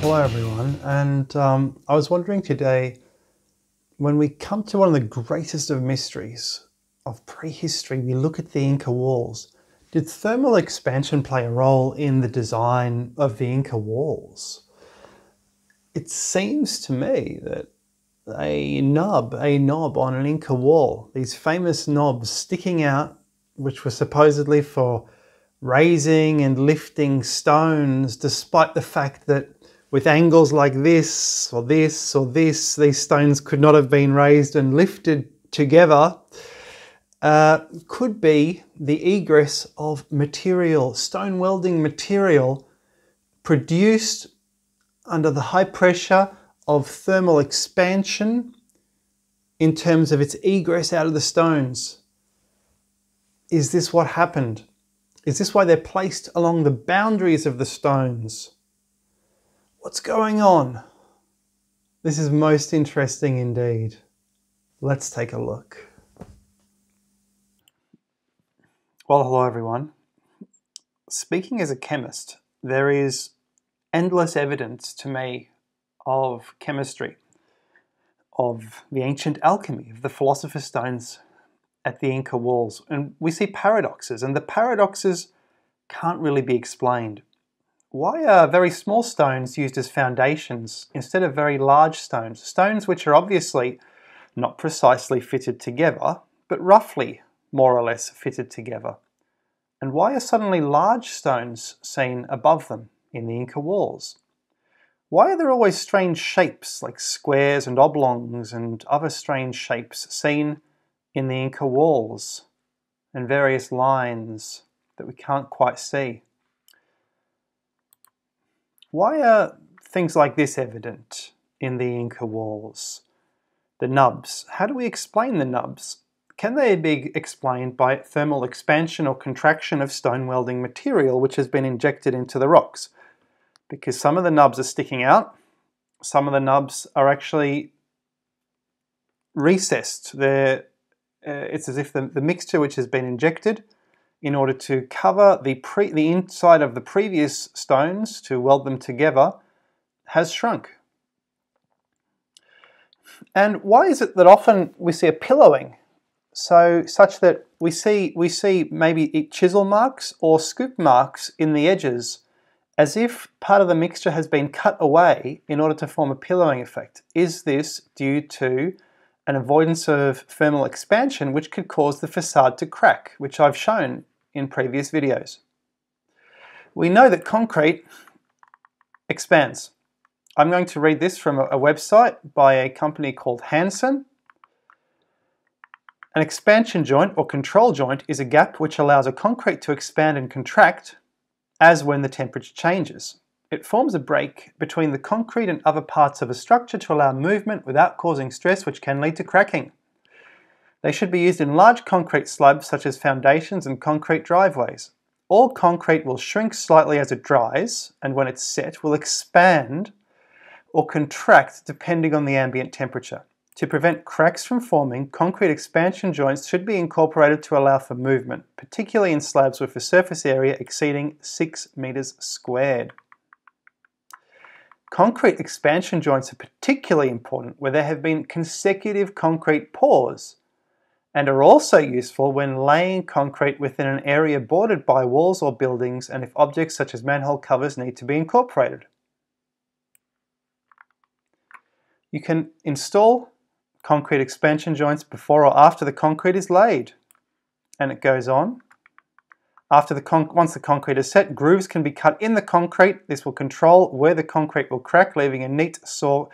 Hello everyone, and um, I was wondering today when we come to one of the greatest of mysteries of prehistory, we look at the Inca walls. Did thermal expansion play a role in the design of the Inca walls? It seems to me that a nub, a knob on an Inca wall, these famous knobs sticking out, which were supposedly for raising and lifting stones, despite the fact that with angles like this or this or this, these stones could not have been raised and lifted together, uh, could be the egress of material, stone welding material produced under the high pressure of thermal expansion in terms of its egress out of the stones. Is this what happened? Is this why they're placed along the boundaries of the stones? What's going on? This is most interesting indeed. Let's take a look. Well, hello everyone. Speaking as a chemist, there is endless evidence to me of chemistry, of the ancient alchemy, of the philosopher's stones at the Inca walls. And we see paradoxes, and the paradoxes can't really be explained. Why are very small stones used as foundations instead of very large stones? Stones which are obviously not precisely fitted together, but roughly more or less fitted together. And why are suddenly large stones seen above them in the Inca walls? Why are there always strange shapes like squares and oblongs and other strange shapes seen in the Inca walls and various lines that we can't quite see? Why are things like this evident in the Inca walls? The nubs. How do we explain the nubs? Can they be explained by thermal expansion or contraction of stone welding material which has been injected into the rocks? Because some of the nubs are sticking out, some of the nubs are actually recessed. They're, uh, it's as if the, the mixture which has been injected in order to cover the, pre, the inside of the previous stones to weld them together has shrunk. And why is it that often we see a pillowing, so such that we see we see maybe chisel marks or scoop marks in the edges, as if part of the mixture has been cut away in order to form a pillowing effect? Is this due to an avoidance of thermal expansion, which could cause the facade to crack, which I've shown in previous videos. We know that concrete expands. I'm going to read this from a website by a company called Hansen. An expansion joint or control joint is a gap which allows a concrete to expand and contract as when the temperature changes. It forms a break between the concrete and other parts of a structure to allow movement without causing stress which can lead to cracking. They should be used in large concrete slabs such as foundations and concrete driveways. All concrete will shrink slightly as it dries, and when it's set, will expand or contract depending on the ambient temperature. To prevent cracks from forming, concrete expansion joints should be incorporated to allow for movement, particularly in slabs with a surface area exceeding 6 metres squared. Concrete expansion joints are particularly important where there have been consecutive concrete pours and are also useful when laying concrete within an area bordered by walls or buildings and if objects such as manhole covers need to be incorporated. You can install concrete expansion joints before or after the concrete is laid. And it goes on. After the once the concrete is set, grooves can be cut in the concrete. This will control where the concrete will crack, leaving a neat saw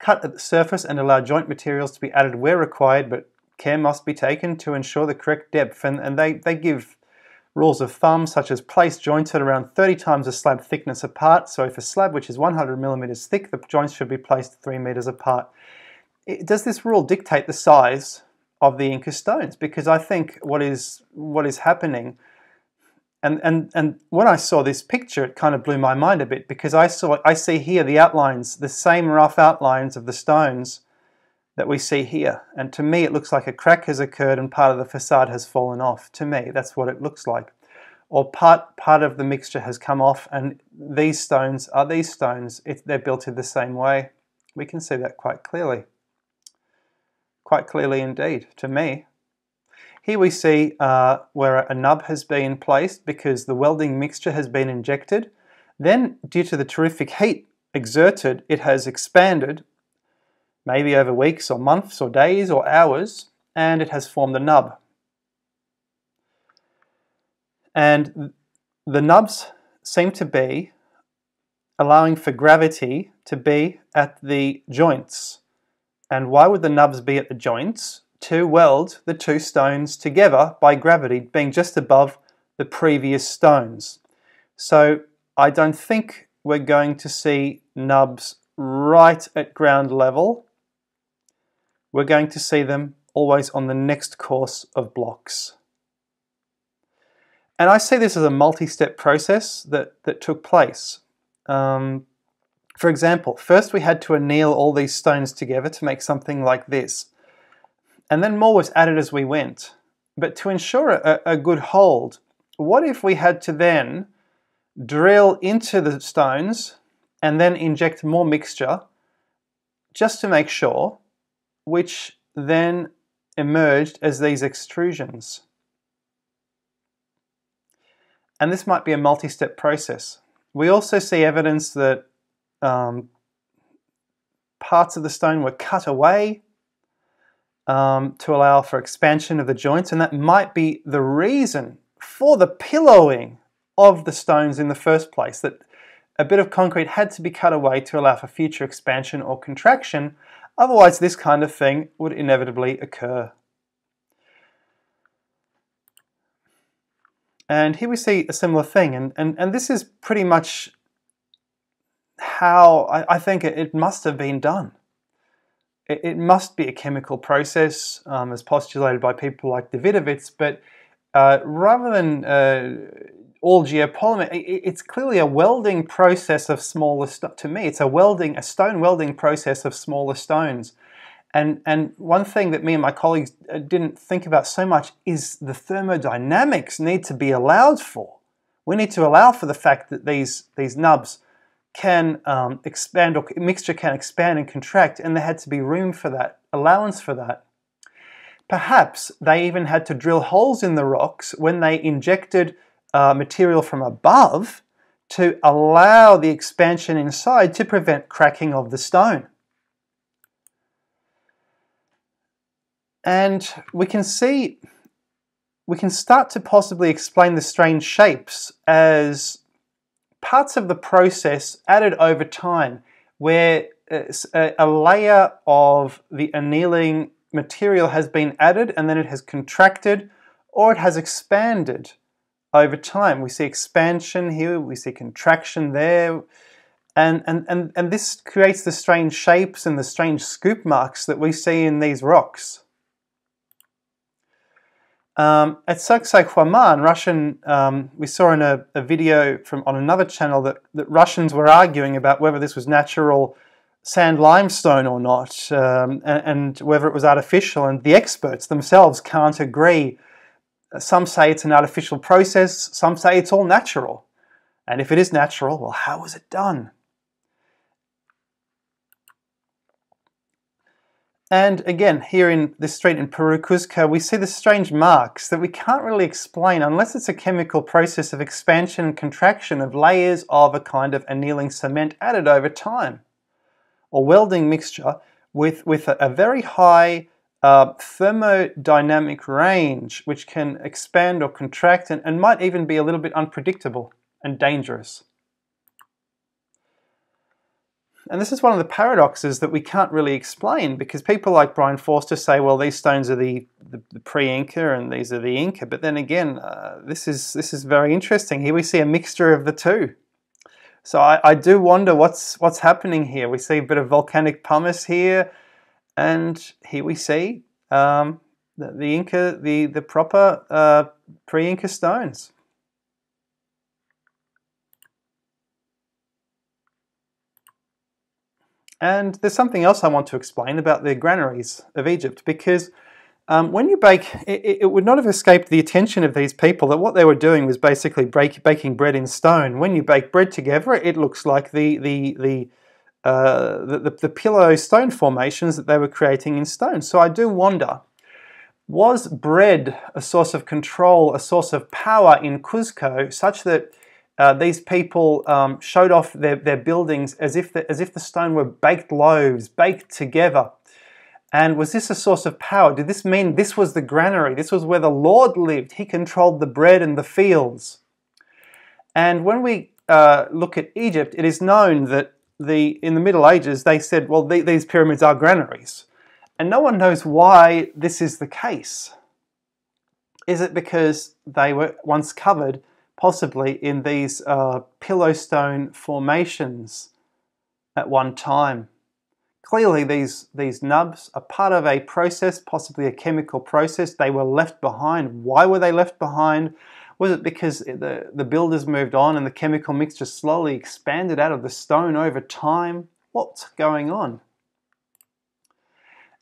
cut at the surface and allow joint materials to be added where required, but care must be taken to ensure the correct depth. And, and they, they give rules of thumb such as place joints at around 30 times the slab thickness apart. So if a slab which is 100 millimeters thick, the joints should be placed 3 meters apart. It, does this rule dictate the size of the Inca stones? Because I think what is, what is happening and, and, and when I saw this picture, it kind of blew my mind a bit because I saw I see here the outlines, the same rough outlines of the stones that we see here. And to me, it looks like a crack has occurred and part of the facade has fallen off. To me, that's what it looks like. or part part of the mixture has come off and these stones are these stones it, they're built in the same way we can see that quite clearly quite clearly indeed to me here we see uh, where a nub has been placed because the welding mixture has been injected then due to the terrific heat exerted it has expanded maybe over weeks or months or days or hours and it has formed a nub and the nubs seem to be allowing for gravity to be at the joints. And why would the nubs be at the joints? To weld the two stones together by gravity being just above the previous stones. So I don't think we're going to see nubs right at ground level. We're going to see them always on the next course of blocks. And I see this as a multi-step process that, that took place. Um, for example, first we had to anneal all these stones together to make something like this. And then more was added as we went. But to ensure a, a good hold, what if we had to then drill into the stones and then inject more mixture just to make sure, which then emerged as these extrusions. And this might be a multi-step process. We also see evidence that um, parts of the stone were cut away um, to allow for expansion of the joints, and that might be the reason for the pillowing of the stones in the first place, that a bit of concrete had to be cut away to allow for future expansion or contraction, otherwise this kind of thing would inevitably occur. And here we see a similar thing, and, and, and this is pretty much how I, I think it, it, must have been done. It, it must be a chemical process, um, as postulated by people like Davidovits, but uh, rather than uh, all geopolymer, it's clearly a welding process of smaller, to me, it's a welding, a stone welding process of smaller stones. And, and one thing that me and my colleagues uh, didn't think about so much is the thermodynamics need to be allowed for. We need to allow for the fact that these, these nubs can um, expand or mixture can expand and contract and there had to be room for that, allowance for that. Perhaps they even had to drill holes in the rocks when they injected uh, material from above to allow the expansion inside to prevent cracking of the stone. And we can see, we can start to possibly explain the strange shapes as parts of the process added over time where a layer of the annealing material has been added and then it has contracted or it has expanded over time. We see expansion here, we see contraction there, and, and, and, and this creates the strange shapes and the strange scoop marks that we see in these rocks. Um, at Sacsayhuaman, Russian, um, we saw in a, a, video from on another channel that, that Russians were arguing about whether this was natural sand limestone or not, um, and, and, whether it was artificial. And the experts themselves can't agree. Some say it's an artificial process, some say it's all natural. And if it is natural, well, how was it done? And again, here in this street in Peru, Cuzco, we see the strange marks that we can't really explain unless it's a chemical process of expansion and contraction of layers of a kind of annealing cement added over time, or welding mixture with, with a, a very high uh, thermodynamic range, which can expand or contract and, and might even be a little bit unpredictable and dangerous. And this is one of the paradoxes that we can't really explain because people like Brien Foerster say, well, these stones are the, the, the pre-Inca and these are the Inca. But then again, uh, this, is, this is very interesting. Here we see a mixture of the two. So I, I do wonder what's, what's happening here. We see a bit of volcanic pumice here, and here we see um, the, the, Inca, the, the proper uh, pre-Inca stones. And there's something else I want to explain about the granaries of Egypt because Um, when you bake, it, it, would not have escaped the attention of these people that what they were doing was basically break, baking bread in stone. When you bake bread together, it looks like the the the, uh, the, the, the pillow stone formations that they were creating in stone. So I do wonder, was bread a source of control, a source of power in Cuzco, such that uh, these people um, showed off their, their buildings as if the, as if the stone were baked loaves, baked together? And was this a source of power? Did this mean this was the granary? This was where the Lord lived. He controlled the bread and the fields. And when we uh, look at Egypt, it is known that the in the Middle Ages they said, well, the, these pyramids are granaries. And no one knows why this is the case. Is it because they were once covered, possibly in these uh, pillowstone formations at one time? Clearly, these, these nubs are part of a process, possibly a chemical process. They were left behind. Why were they left behind? Was it because the, the builders moved on and the chemical mixture slowly expanded out of the stone over time? What's going on?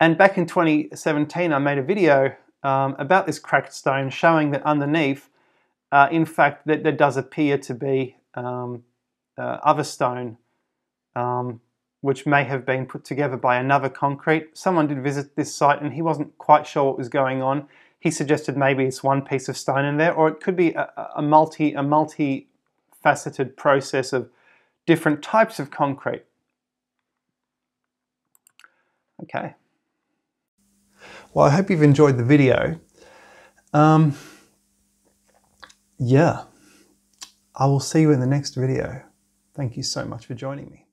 And back in 2017, I made a video um, about this cracked stone showing that underneath, uh, in fact, that there does appear to be um, uh, other stone um, which may have been put together by another concrete. Someone did visit this site and he wasn't quite sure what was going on. He suggested maybe it's one piece of stone in there, or it could be a, a multi a multi-faceted process of different types of concrete. Okay. Well, I hope you've enjoyed the video. Um, yeah, I will see you in the next video. Thank you so much for joining me.